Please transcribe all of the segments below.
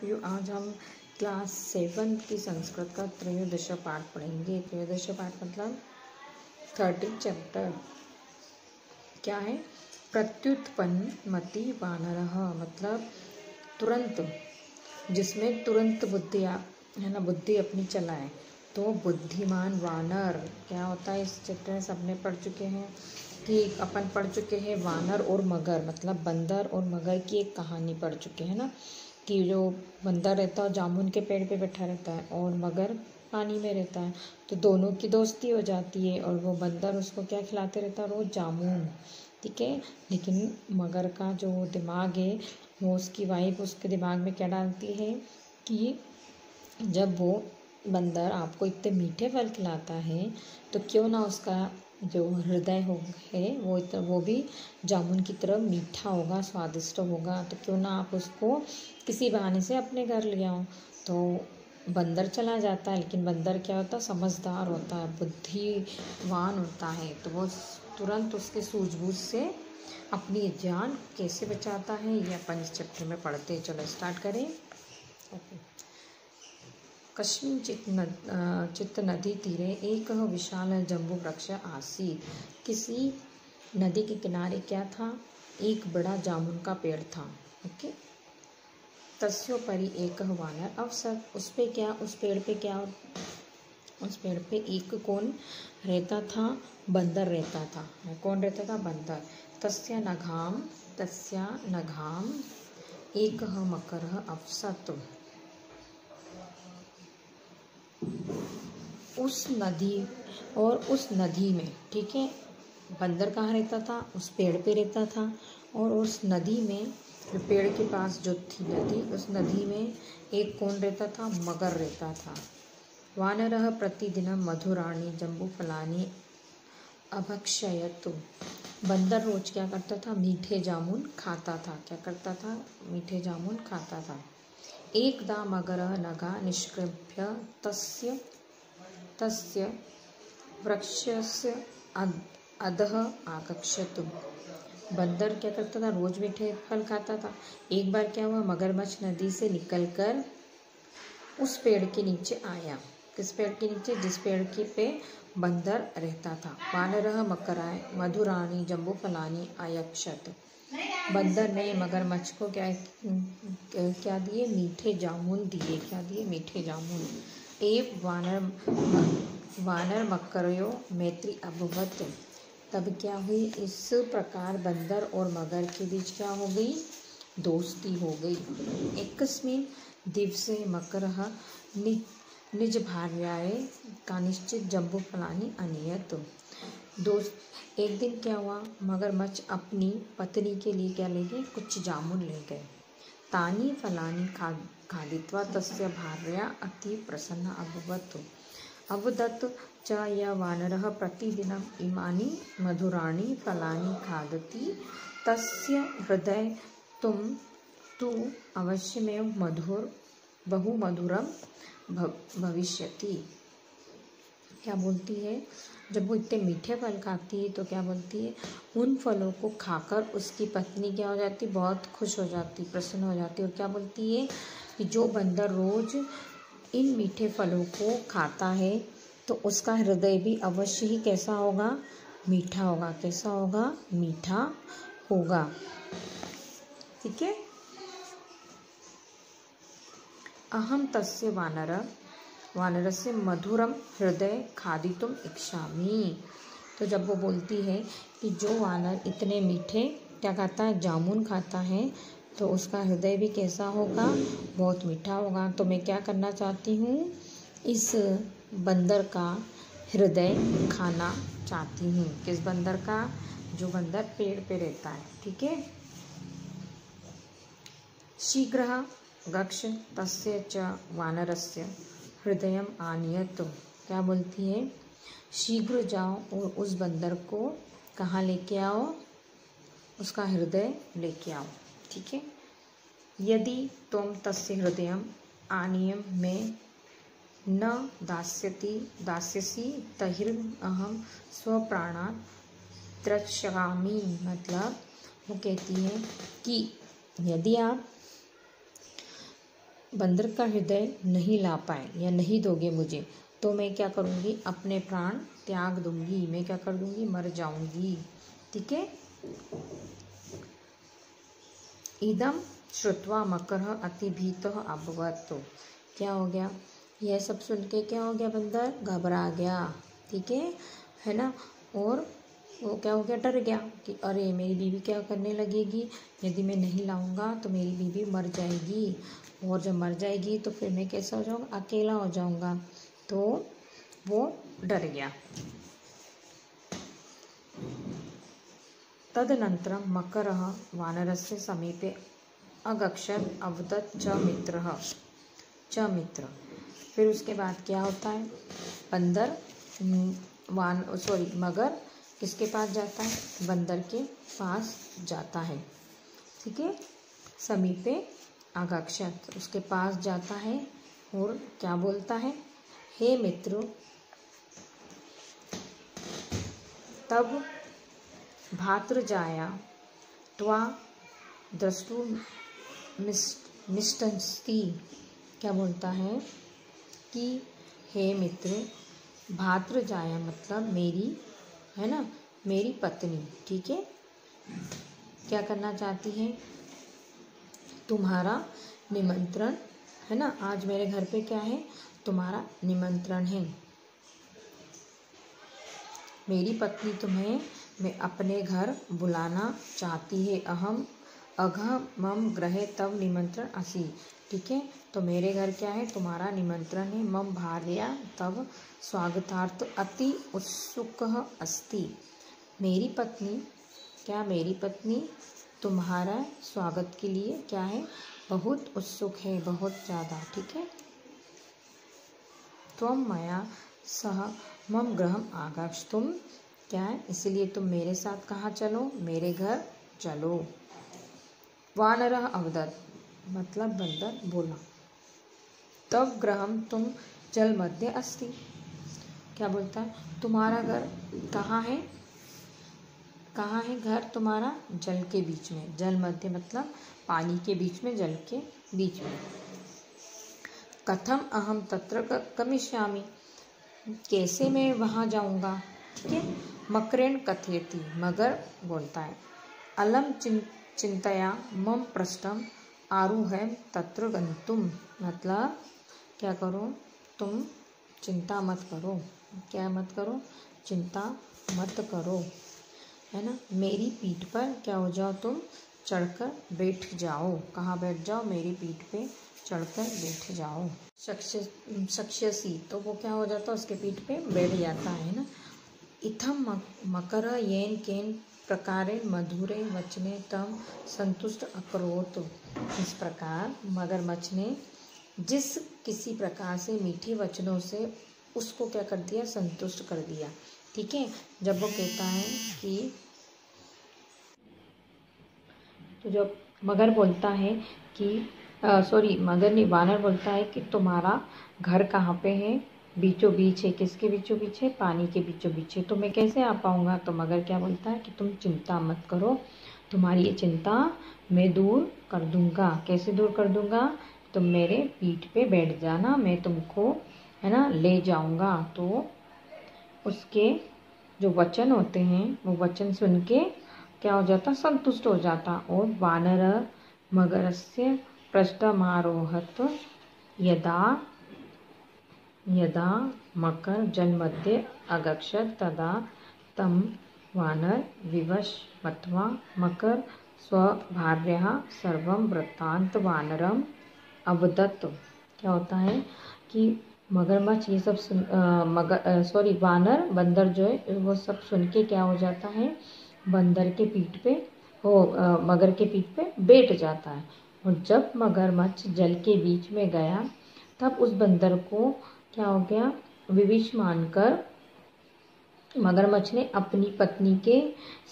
प्रियो आज हम क्लास सेवन की संस्कृत का त्रयोदश पाठ पढ़ेंगे। त्रयोदश पाठ मतलब थर्टीन चैप्टर क्या है? प्रत्युत्पन्न मति वानर मतलब तुरंत, जिसमें तुरंत बुद्धि है ना, बुद्धि अपनी चलाए। तो बुद्धिमान वानर, क्या होता है? इस चैप्टर में सबने पढ़ चुके हैं कि अपन पढ़ चुके हैं वानर और मगर मतलब बंदर और मगर की एक कहानी पढ़ चुके हैं ना? कि जो बंदर रहता है, जामुन के पेड़ पे बैठा रहता है और मगर पानी में रहता है तो दोनों की दोस्ती हो जाती है और वो बंदर उसको क्या खिलाते रहता है? रोज़ जामुन, ठीक है? लेकिन मगर का जो दिमाग है, वो उसकी वाइफ उसके दिमाग में क्या डालती है कि जब वो बंदर आपको इतने मीठे फल खिलाता है तो क्यों ना उसका जो हृदय हो है, वो वो भी जामुन की तरह मीठा होगा, स्वादिष्ट होगा। तो क्यों ना आप उसको किसी बहाने से अपने घर ले आओ। तो बंदर चला जाता है, लेकिन बंदर क्या होता है? समझदार होता है, बुद्धिवान होता है। तो वो तुरंत उसके सूझबूझ से अपनी जान कैसे बचाता है, ये अपन इस चैप्टर में पढ़ते चलो स्टार्ट करें। ओके चित्त नदी तीरे एक विशाल जम्बू वृक्ष आसीत। किसी नदी के किनारे क्या था? एक बड़ा जामुन का पेड़ था। ओके? तस्योपरि एक वानर। अवसर उस पे क्या, उस पेड़ पे क्या उस पेड़ पे एक कौन रहता था? बंदर रहता था। कौन रहता था? बंदर। तस्य नघाम, तस्या नघाम, एक मकर अवसत। उस नदी और उस नदी में, ठीक है? बंदर कहाँ रहता था? उस पेड़ पे रहता था। और उस नदी में, जो पेड़ के पास जो थी नदी, उस नदी में एक कौन रहता था? मगर रहता था। वानर प्रतिदिन मधुराणी जम्बू फलानी अभक्षयतु। बंदर रोज क्या करता था? मीठे जामुन खाता था। क्या करता था? मीठे जामुन खाता था। एकदा मगर नगा निष्कृभ्य तस्य तस्य वृक्षस्य अधः आकक्षतु बंदर क्या करता था? रोज मीठे फल खाता था। एक बार क्या हुआ? मगरमच्छ नदी से निकलकर उस पेड़ के नीचे आया। किस पेड़ के नीचे? जिस पेड़ के पे बंदर रहता था। वानर, मकराय, मधुरानी जम्बू फलानी आयक्षत। बंदर ने मगरमच्छ को क्या क्या दिए? मीठे जामुन दिए। क्या दिए? मीठे जामुन। एव वानर वानर मकरयो मैत्री अभवत तब क्या हुई इस प्रकार बंदर और मगर के बीच क्या हो गई दोस्ती हो गई एकस्मिन दिवसे मकर नि, निज भार्याय का निश्चित जम्बू फलानी अनियत दोस्त एक दिन क्या हुआ मगरमच्छ अपनी पत्नी के लिए क्या ले गए कुछ जामुन ले गए तानी फलानी खा, खादित्वा तस्य भार्या अति प्रसन्न अभवत्। अवदत् च य वानरः प्रतिदिनम् इमानि मधुराणि फलानि खादति, तस्य हृदय तुम, तु अवश्यमेव मधुर, बहु मधुरम भविष्यति। क्या बोलती है? जब वो इतने मीठे फल खाती है तो क्या बोलती है, उन फलों को खाकर उसकी पत्नी क्या हो जाती, बहुत खुश हो जाती, प्रसन्न हो जाती और क्या बोलती है कि जो बंदर रोज़ इन मीठे फलों को खाता है तो उसका हृदय भी अवश्य ही कैसा होगा, मीठा होगा, कैसा होगा, मीठा होगा। ठीक है? अहम तस्य वानर वानर से मधुरम हृदय खादितुम इच्छामी। तो जब वो बोलती है कि जो वानर इतने मीठे, क्या खाता है? जामुन खाता है तो उसका हृदय भी कैसा होगा? बहुत मीठा होगा। तो मैं क्या करना चाहती हूँ? इस बंदर का हृदय खाना चाहती हूँ। किस बंदर का? जो बंदर पेड़ पे रहता है। ठीक है? शीघ्र गक्ष तस्य च वानरस्य हृदय आनियत क्या बोलती है? शीघ्र जाओ और उस बंदर को कहाँ लेके आओ? उसका हृदय लेके आओ। ठीक है? यदि तुम तस्य हृदय आनियम में न दास्यति, दास्यसी तहिर अहम स्वप्राणा त्रक्षामी मतलब वो कहती है कि यदि आप बंदर का हृदय नहीं ला पाए या नहीं दोगे मुझे तो मैं क्या करूँगी? अपने प्राण त्याग दूँगी। मैं क्या कर दूँगी? मर जाऊँगी। ठीक है? इदम श्रुतवा मकर अति अतिभीत अभवत। तो क्या हो गया? यह सब सुन के क्या हो गया बंदर? घबरा गया। ठीक है? है ना? और वो क्या हो गया, डर गया कि अरे मेरी बीवी क्या करने लगेगी? यदि मैं नहीं लाऊँगा तो मेरी बीवी मर जाएगी। और जब मर जाएगी तो फिर मैं कैसा हो जाऊँगा? अकेला हो जाऊँगा। तो वो डर गया। तदनन्तरं मकरः वानरस्य समीपे अगक्षर अवदत् च मित्र। च मित्र। फिर उसके बाद क्या होता है? बंदर वान सॉरी मगर किसके पास जाता है? बंदर के पास जाता है। ठीक है? समीपे आगाक्षत उसके पास जाता है और क्या बोलता है? हे मित्र, तब भात्र भातृजाया त्वा द्रष्टु मिष्टस्ती, क्या बोलता है? कि हे मित्र, भात्र भातृजाया मतलब मेरी है ना? मेरी पत्नी, ठीक है? क्या करना चाहती है? तुम्हारा निमंत्रण, है ना? आज मेरे घर पे क्या है? तुम्हारा निमंत्रण है। मेरी पत्नी तुम्हें, मैं अपने घर बुलाना चाहती है। अहम अघ मम ग्रह तब निमंत्रण असी। ठीक है? तो मेरे घर क्या है? तुम्हारा निमंत्रण है। मम भार्या तब स्वागतार्थ अति उत्सुक अस्ति। मेरी पत्नी, क्या मेरी पत्नी तुम्हारा स्वागत के लिए क्या है? बहुत उत्सुक है, बहुत ज़्यादा, ठीक है? तुम मया सह मम ग्रह आगाक्ष तुम क्या है? इसलिए तुम मेरे साथ कहाँ चलो? मेरे घर चलो। वानर अवदत। मतलब बंदर बोला। तब ग्रहम तुम जल मध्य अस्ति। क्या बोलता है? तुम्हारा घर कहाँ है? कहाँ है घर तुम्हारा? जल के बीच में। जल मध्य मतलब पानी के बीच में, जल के बीच में। कथम अहम तत्र कमिष्यामी कैसे मैं वहाँ जाऊँगा? ठीक है? मकरेण कथयति, मगर बोलता है, अलम चिं चिंतया, मम पृष्ठम आरूह तत्र गंतुम मतलब क्या करो? तुम चिंता मत करो। क्या मत करो? चिंता मत करो। है ना? मेरी पीठ पर क्या हो जाओ तुम? चढ़कर बैठ जाओ। कहाँ बैठ जाओ? मेरी पीठ पे चढ़कर बैठ जाओ। शख्सी तो वो क्या हो जाता है? उसके पीठ पे बैठ जाता है ना? इथम मकर येन केन प्रकारे मधुरे वचने तम संतुष्ट अकरोत इस प्रकार मगरमच्छ ने जिस किसी प्रकार से मीठे वचनों से उसको क्या कर दिया, संतुष्ट कर दिया। ठीक है? जब वो कहता है कि तो जब मगर बोलता है कि सॉरी मगर नहीं वानर बोलता है कि तुम्हारा घर कहाँ पे है? बीचों बीच है, किसके बीचों बीच है? पानी के बीचों बीच है। तो मैं कैसे आ पाऊँगा? तो मगर क्या बोलता है कि तुम चिंता मत करो। तुम्हारी ये चिंता मैं दूर कर दूँगा। कैसे दूर कर दूँगा? तुम मेरे पीठ पे बैठ जाना, मैं तुमको, है ना, ले जाऊँगा। तो उसके जो वचन होते हैं, वो वचन सुन के क्या हो जाता? संतुष्ट हो जाता। और वानर मगर से मगरस्य पृष्ठमारोहत यदा यदा मकर जन्मध्ये अगक्षत तदा तम वानर विवश मत्वा मकर स्वभार्य सर्व वृत्तांत वानरम अवदत्त क्या होता है कि मगरमच्छ ये सब सुन मगर सॉरी वानर बंदर जो है वो सब सुन के क्या हो जाता है? बंदर के पीठ पे हो आ, मगर के पीठ पे बैठ जाता है। और जब मगरमच्छ जल के बीच में गया तब उस बंदर को क्या हो गया? विविश मानकर मगरमच्छ ने अपनी पत्नी के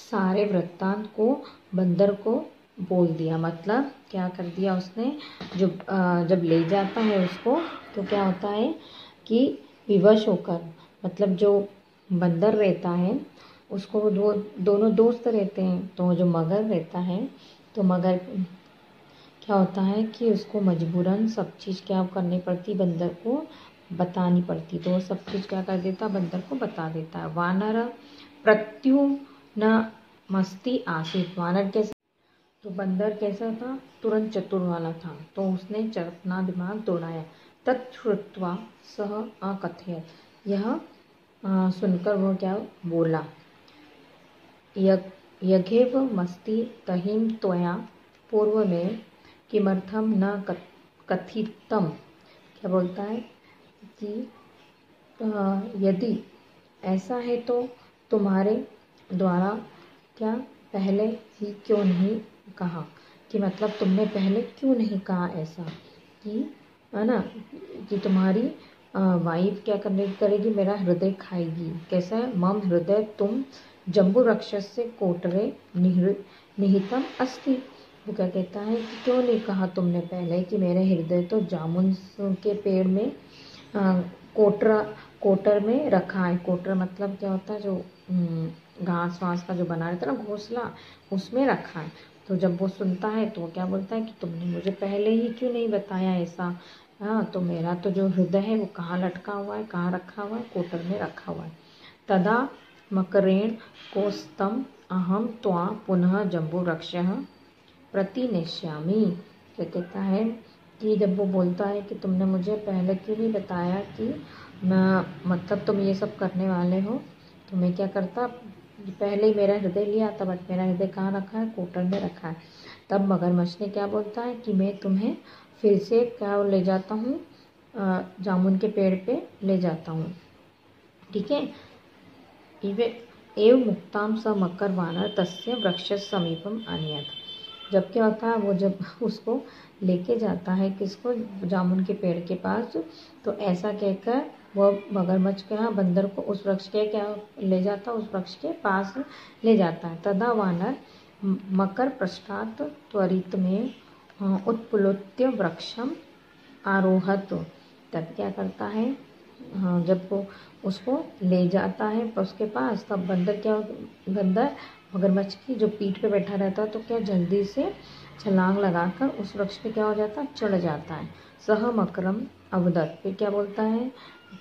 सारे वृत्तांत को बंदर को बोल दिया। मतलब क्या कर दिया उसने? जो जब ले जाता है उसको तो क्या होता है कि विवश होकर मतलब जो बंदर रहता है, उसको दो, दोनों दोस्त रहते हैं तो जो मगर रहता है तो मगर क्या होता है कि उसको मजबूरन सब चीज़ क्या करनी पड़ती बंदर को? बतानी पड़ती तो वो सब चीज़ क्या कर देता बंदर को बता देता है। वानर प्रत्यु न मस्ती आसित। वानर कैसे तो बंदर कैसा था? तुरंत चतुर वाला था तो उसने अपना दिमाग दौड़ाया। तत्वा सह अकथय। यह आ, सुनकर वो क्या बोला? यघेव मस्ती तहिम त्वया पूर्व में किमर्थम न कथितम। क्या बोलता है? कि यदि ऐसा है तो तुम्हारे द्वारा क्या पहले ही क्यों नहीं कहा? कि मतलब तुमने पहले क्यों नहीं कहा ऐसा? कि, है ना? कि तुम्हारी वाइफ क्या करने करेगी? मेरा हृदय खाएगी। कैसा है? मम हृदय तुम जम्बू रक्षस से कोटरे निहितम अस्ति। वो क्या कहता है कि क्यों नहीं कहा तुमने पहले कि मेरे हृदय तो जामुन के पेड़ में कोटरा, कोटर में रखा है। कोटर मतलब क्या होता है, जो घास वास का जो बना रहता है ना, घोंसला, उसमें रखा है। तो जब वो सुनता है तो वो क्या बोलता है कि तुमने मुझे पहले ही क्यों नहीं बताया ऐसा? हाँ तो मेरा तो जो हृदय है, वो कहाँ लटका हुआ है, कहाँ रखा हुआ है? कोटर में रखा हुआ है। तदा मकरेण कोस्तम अहम त्वा पुनः जम्बू रक्ष प्रतिनिश्यामी क्या कहता है? कि जब वो बोलता है कि तुमने मुझे पहले क्यों नहीं बताया कि मैं मतलब तुम ये सब करने वाले हो? तो मैं क्या करता? पहले ही मेरा हृदय लिया था, बट मेरा हृदय कहाँ रखा है? कोटर में रखा है। तब मगरमच्छ ने क्या बोलता है कि मैं तुम्हें फिर से क्या ले जाता हूँ? जामुन के पेड़ पे ले जाता हूँ। ठीक है? इवे, एव मुक्ताम स मकर वानर तस्य वृक्ष समीपम अनियत। जब क्या होता है वो जब उसको लेके जाता है किसको? जामुन के पेड़ के पास। तो ऐसा कहकर वह मगरमच्छ के यहाँ बंदर को उस वृक्ष के क्या ले जाता? है उस वृक्ष के पास ले जाता है। तदा वानर मकर पश्चात त्वरित में उत्पुलोत्य वृक्षम आरोहत। तब क्या करता है? हाँ जब वो उसको ले जाता है उसके पास, तब बंदर क्या, बंदर मगरमच्छ की जो पीठ पे बैठा रहता है तो क्या जल्दी से छलांग लगाकर उस वृक्ष पे क्या हो जाता है? चढ़ जाता है। सह मकरम अवदत फिर क्या बोलता है?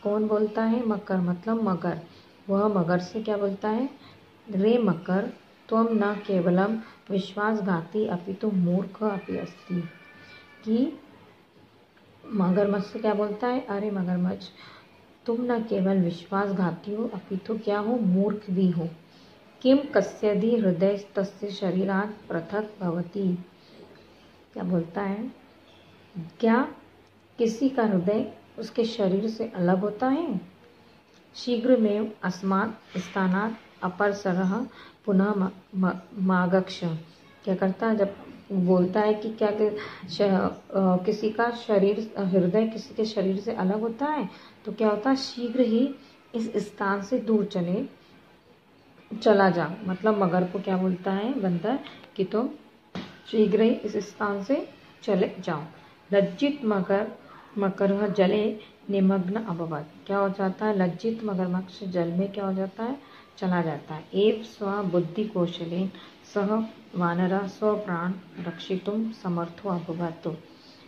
कौन बोलता है? मकर मतलब मगर। वह मगर से क्या बोलता है? रे मकर त्वम न केवलम विश्वासघाती अपि तो मूर्ख अपि अस्ति। कि मगरमच्छ से क्या बोलता है? अरे मगरमच्छ, तुम न केवल विश्वासघाती हो अपि तो क्या हो? मूर्ख भी हो। किम कस्यदि हृदय तस्य शरीरात पृथक भवती? क्या बोलता है? क्या किसी का हृदय उसके शरीर से अलग होता है? शीघ्र में अस्मात स्थानात अपर सरह पुनः मागक्ष। क्या करता है? जब बोलता है कि क्या कि किसी का शरीर, हृदय किसी के शरीर से अलग होता है तो क्या होता है? शीघ्र ही इस स्थान से दूर चले, चला जा। मतलब मगर को क्या बोलता है? बंदर कि तुम शीघ्र ही इस स्थान से चले जाओ। लज्जित मगर मकर जले, निमग्न अभवत। क्या हो जाता है? लज्जित मगरमच्छ जल में क्या हो जाता है? चला जाता है। एव स्व बुद्धि कौशलेन, सह वानरा स्वप्राण रक्षितुम समर्थो अभवत।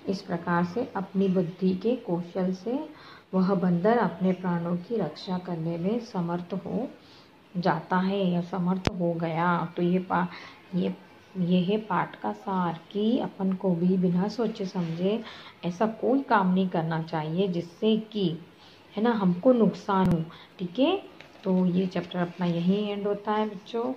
इस प्रकार से अपनी बुद्धि के कौशल से वह बंदर अपने प्राणों की रक्षा करने में समर्थ हो जाता है या समर्थ हो गया। तो ये पा ये ये है पाठ का सार कि अपन को भी बिना सोचे समझे ऐसा कोई काम नहीं करना चाहिए जिससे कि, है ना, हमको नुकसान हो, ठीक है? तो ये चैप्टर अपना यहीं एंड होता है बच्चों।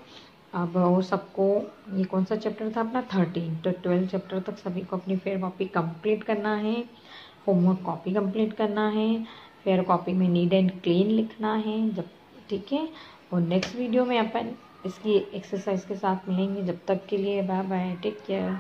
अब और सबको, ये कौन सा चैप्टर था अपना? थर्टीन तो ट्वेल्थ चैप्टर तक सभी को अपनी फेयर कॉपी कंप्लीट करना है होमवर्क कॉपी कंप्लीट करना है फेयर कॉपी में नीड एंड क्लीन लिखना है, जब, ठीक है? और नेक्स्ट वीडियो में अपन इसकी एक्सरसाइज के साथ मिलेंगे जब तक के लिए बाय बाय टेक केयर